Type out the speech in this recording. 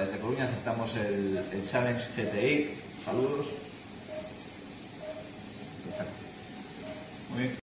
Desde Coruña aceptamos el, el Challenge GTI. Saludos.